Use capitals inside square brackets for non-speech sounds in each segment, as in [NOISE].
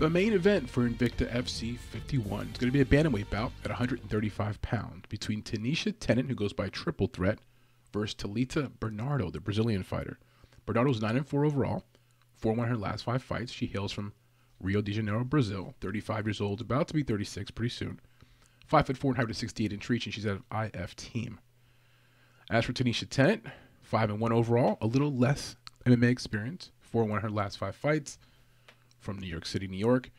The main event for Invicta FC 51 is going to be a bantamweight bout at 135 pounds between Taneisha Tennant, who goes by Triple Threat, versus Talita Bernardo, the Brazilian fighter. Bernardo's 9 and 4 overall, 4 won her last five fights. She hails from Rio de Janeiro, Brazil. 35 years old, about to be 36 pretty soon. 5 foot 4 and 168 inch reach, and she's out of IF team. As for Taneisha Tennant, 5 and 1 overall, a little less MMA experience. 4 won her last five fights from New York City, New York.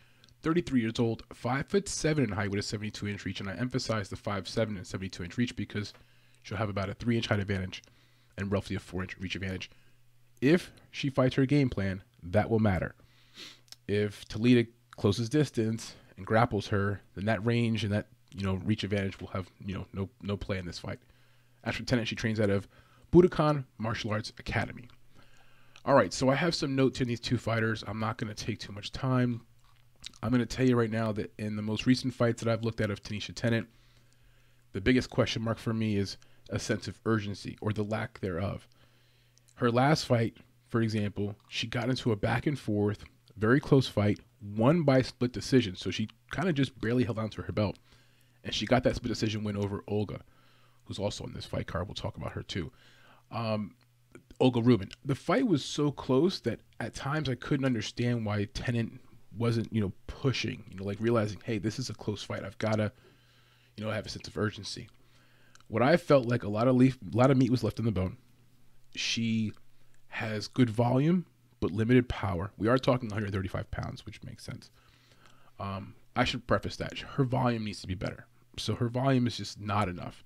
33 years old, 5 foot 7 in height with a 72 inch reach. And I emphasize the 5'7 and 72 inch reach because she'll have about a 3 inch height advantage and roughly a 4 inch reach advantage. If she fights her game plan, that will matter. If Talita closes distance and grapples her, then that range and that you know reach advantage will have you know no no play in this fight. As for Tennant, she trains out of Budokan Martial Arts Academy. All right, so I have some notes in these two fighters. I'm not going to take too much time. I'm going to tell you right now that in the most recent fights that I've looked at of Taneisha Tennant, the biggest question mark for me is a sense of urgency or the lack thereof. Her last fight, for example, she got into a back and forth, very close fight, won by split decision. So she kind of just barely held on to her belt. And she got that split decision win over Olga, who's also in this fight card. We'll talk about her too. Um, Olga Rubin. The fight was so close that at times I couldn't understand why Tennant wasn't, you know, pushing, you know, like realizing, hey, this is a close fight. I've got to, you know, have a sense of urgency. What I felt like a lot of leaf, a lot of meat was left in the bone. She has good volume but limited power. We are talking 135 pounds, which makes sense. Um, I should preface that her volume needs to be better. So her volume is just not enough.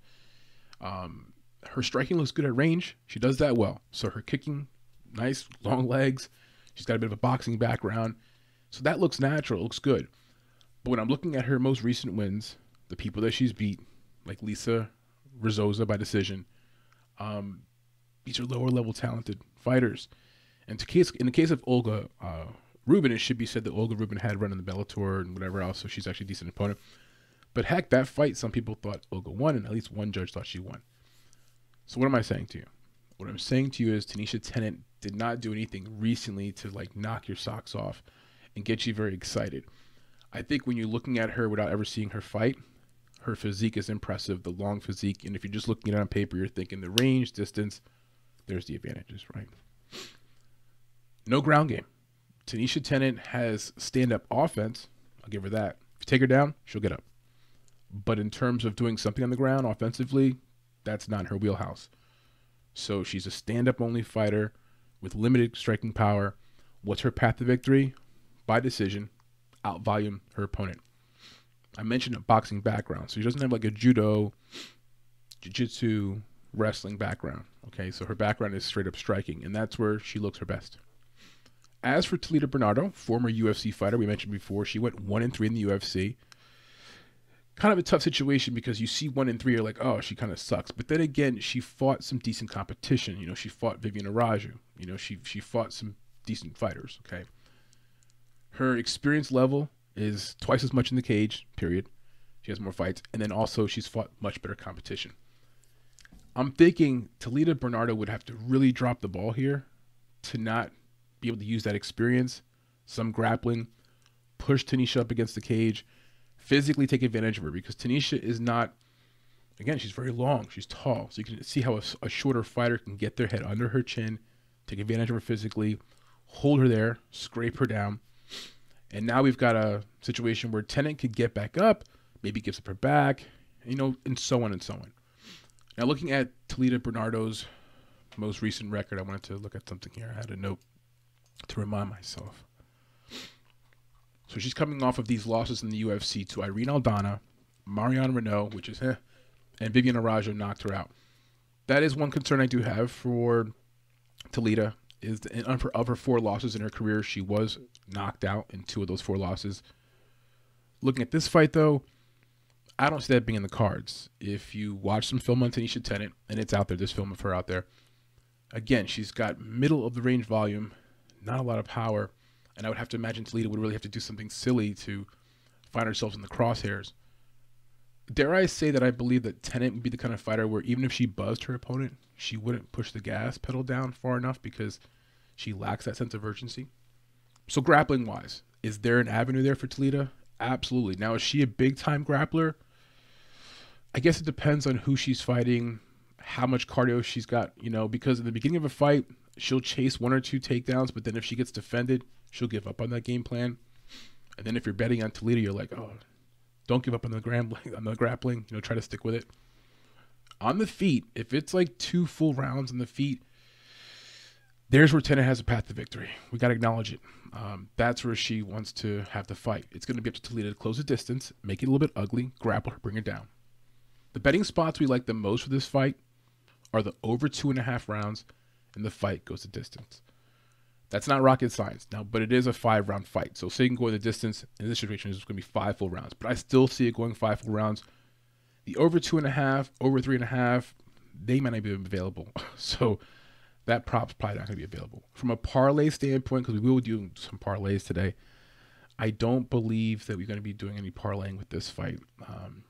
Um, her striking looks good at range. She does that well. So her kicking, nice long legs. She's got a bit of a boxing background. So that looks natural, looks good. But when I'm looking at her most recent wins, the people that she's beat, like Lisa Rizosa by decision, um, these are lower level talented fighters. And to case, in the case of Olga uh, Rubin, it should be said that Olga Rubin had run in the Bellator and whatever else, so she's actually a decent opponent. But heck, that fight, some people thought Olga won, and at least one judge thought she won. So what am I saying to you? What I'm saying to you is Taneisha Tennant did not do anything recently to like knock your socks off and get you very excited. I think when you're looking at her without ever seeing her fight, her physique is impressive, the long physique, and if you're just looking at it on paper, you're thinking the range, distance, there's the advantages, right? No ground game. Taneisha Tennant has stand up offense. I'll give her that. If you take her down, she'll get up. But in terms of doing something on the ground offensively, that's not her wheelhouse. So she's a stand up only fighter with limited striking power. What's her path to victory? By decision, out volume her opponent. I mentioned a boxing background, so she doesn't have like a judo, jiu jitsu, wrestling background. Okay, so her background is straight up striking, and that's where she looks her best. As for Talita Bernardo, former UFC fighter, we mentioned before, she went one and three in the UFC kind of a tough situation because you see one and three, you're like, oh, she kind of sucks. But then again, she fought some decent competition. You know, she fought Viviane Araújo. You know, she she fought some decent fighters. Okay. Her experience level is twice as much in the cage. Period. She has more fights, and then also she's fought much better competition. I'm thinking Talita Bernardo would have to really drop the ball here to not be able to use that experience, some grappling, push Taneisha up against the cage, physically take advantage of her because Taneisha is not, again, she's very long, she's tall. So you can see how a, a shorter fighter can get their head under her chin, take advantage of her physically, hold her there, scrape her down. And now we've got a situation where Tennant could get back up, maybe gives up her back, you know, and so on and so on. Now, looking at Talita Bernardo's most recent record, I wanted to look at something here. I had a note to remind myself. So she's coming off of these losses in the UFC to Irene Aldana, Marion Reneau, which is eh, and Viviane Araújo knocked her out. That is one concern I do have for Talita. Is the, of her four losses in her career, she was knocked out in two of those four losses. Looking at this fight, though, I don't see that being in the cards. If you watch some film on Taneisha Tennant, and it's out there, this film of her out there, again, she's got middle of the range volume, not a lot of power and I would have to imagine Talita would really have to do something silly to find herself in the crosshairs. Dare I say that I believe that Tennant would be the kind of fighter where even if she buzzed her opponent, she wouldn't push the gas pedal down far enough because she lacks that sense of urgency. So grappling wise, Is there an avenue there for Talita? Absolutely. Now, is she a big time grappler? I guess it depends on who she's fighting, how much cardio she's got, you know, because in the beginning of a fight, she'll chase one or two takedowns, but then if she gets defended, she'll give up on that game plan. And then if you're betting on Talita, you're like, oh, don't give up on the grappling, [LAUGHS] on the grappling. You know, try to stick with it. On the feet, if it's like two full rounds on the feet, there's where Tennant has a path to victory. We got to acknowledge it. Um, that's where she wants to have the fight. It's going to be up to Talita to close the distance, make it a little bit ugly, grapple her, bring her down. The betting spots we like the most for this fight are the over two and a half rounds, and the fight goes the distance. That's not rocket science now, but it is a five round fight. So say you can go the distance in this situation is going to be five full rounds, but I still see it going five full rounds. The over two and a half, over three and a half, they might not be available. [LAUGHS] So that prop's probably not going to be available. From a parlay standpoint, because we will do some parlays today, I don't believe that we're going to be doing any parlaying with this fight. Um,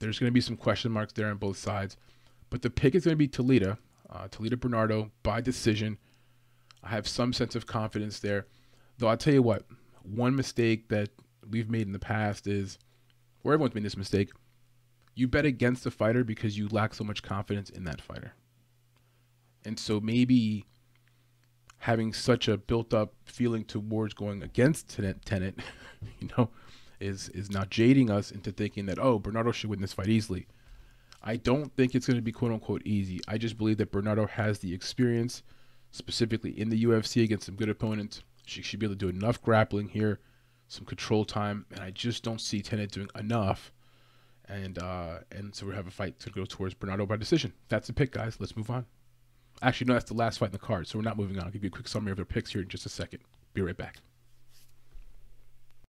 there's going to be some question marks there on both sides, but the pick is going to be Talita, uh, Talita Bernardo by decision. I have some sense of confidence there, though. I'll tell you what, one mistake that we've made in the past is, where everyone's made this mistake, you bet against a fighter because you lack so much confidence in that fighter. And so maybe having such a built up feeling towards going against Tennant, [LAUGHS] you know, is is not jading us into thinking that oh Bernardo should win this fight easily. I don't think it's going to be quote unquote easy. I just believe that Bernardo has the experience, specifically in the UFC against some good opponents. She should be able to do enough grappling here, some control time, and I just don't see Tennant doing enough. And uh, and so we have a fight to go towards Bernardo by decision. That's the pick, guys. Let's move on. Actually, no, that's the last fight in the card, so we're not moving on. I'll give you a quick summary of their picks here in just a second. Be right back.